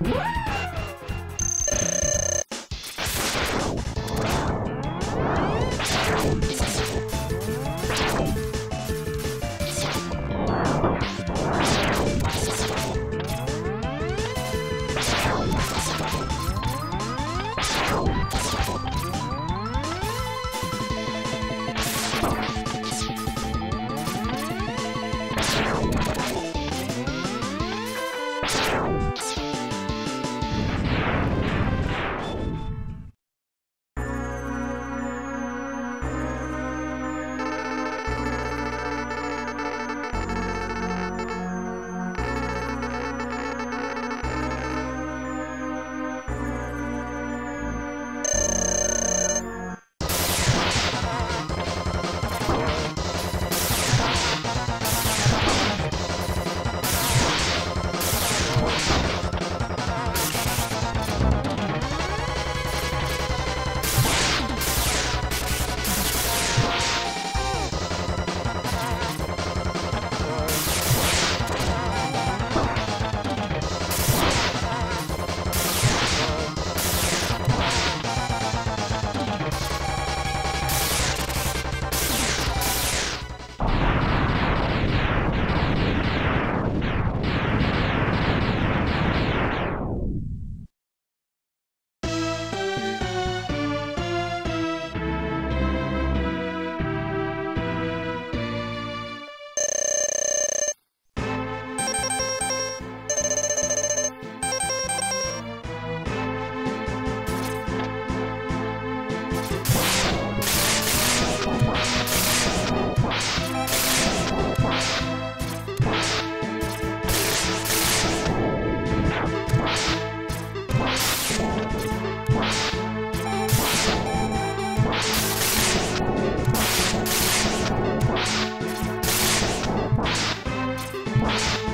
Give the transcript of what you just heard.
Woo! Bye.